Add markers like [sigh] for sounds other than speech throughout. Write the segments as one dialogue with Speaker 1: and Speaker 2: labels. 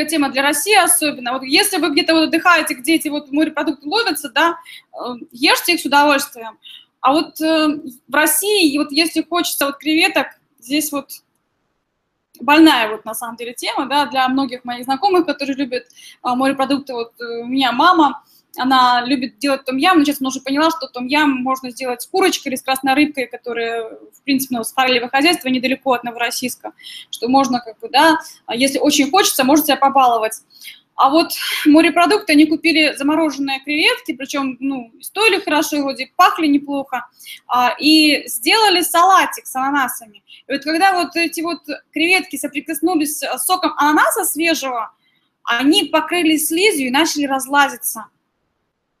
Speaker 1: специфическая тема для России особенно. Вот если вы где-то вот отдыхаете, где эти вот морепродукты ловятся, да, э, ешьте их с удовольствием. А вот э, в России, вот если хочется вот креветок, здесь вот больная вот на самом деле тема, да, для многих моих знакомых, которые любят а, морепродукты. Вот э, у меня мама, она любит делать том-ям, но сейчас она уже поняла, что том-ям можно сделать с курочкой или с красной рыбкой, которая, в принципе, ну, с форелевого хозяйства недалеко от Новороссийска, что можно, как бы, да, а если очень хочется, можно себя побаловать. А вот морепродукты, они купили замороженные креветки, причем, ну, стоили хорошо, вроде пахли неплохо, а, и сделали салатик с ананасами. И вот когда вот эти вот креветки соприкоснулись с соком ананаса свежего, они покрылись слизью и начали разлазиться.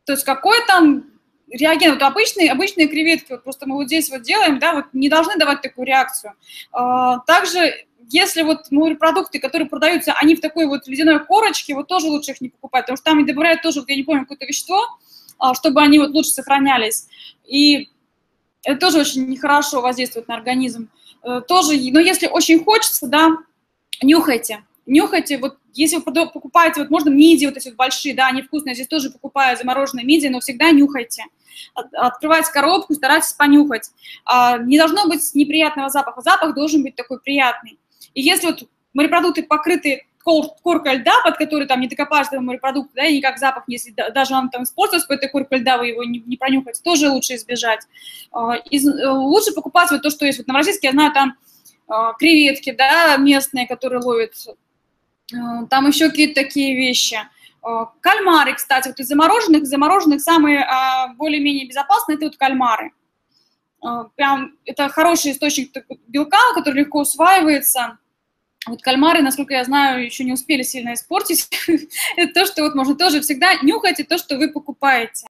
Speaker 1: То есть какой там реагент, вот обычные, обычные креветки, вот просто мы вот здесь вот делаем, да, вот не должны давать такую реакцию. А, также если вот морепродукты, которые продаются, они в такой вот ледяной корочке, вот тоже лучше их не покупать, потому что там добавляют тоже, я не помню, какое-то вещество, а, чтобы они вот лучше сохранялись. И это тоже очень нехорошо воздействует на организм. Э, тоже, но если очень хочется, да, нюхайте. Нюхайте, вот если вы покупаете, вот можно мидии вот эти вот большие, да, они вкусные, здесь тоже покупаю замороженные мидии, но всегда нюхайте. Открывайте коробку, старайтесь понюхать. А, не должно быть неприятного запаха, запах должен быть такой приятный. И если вот морепродукты покрыты коркой льда, под которой там не докопаешься до морепродукта, да, и никак запах, если даже он там по этой коркой льда, вы его не, не пронюхаете, тоже лучше избежать. А, из, э, лучше покупать вот то, что есть. Вот на Новороссийске, я знаю, там а, креветки, да, местные, которые ловят, там еще какие-то такие вещи. Кальмары, кстати, вот из замороженных, замороженных самые более-менее безопасные, это вот кальмары. Прям это хороший источник белка, который легко усваивается. Вот кальмары, насколько я знаю, еще не успели сильно испортить. [laughs] это то, что вот можно тоже всегда нюхайте то, что вы покупаете.